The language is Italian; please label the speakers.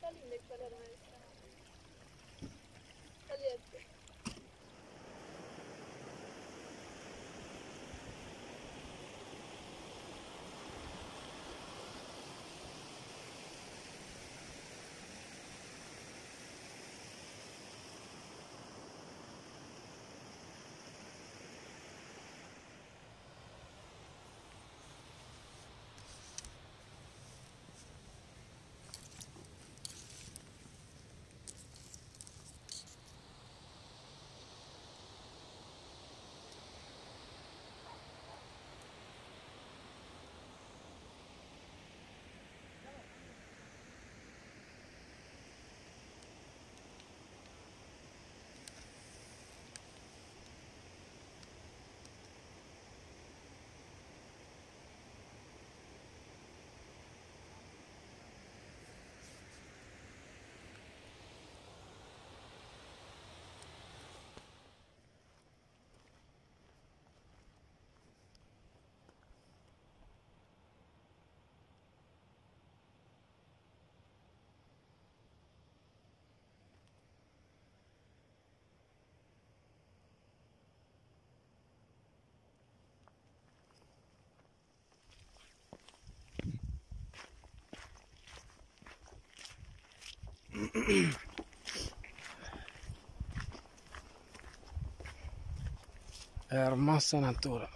Speaker 1: Está linda a história da maestra.
Speaker 2: Hermosa natura.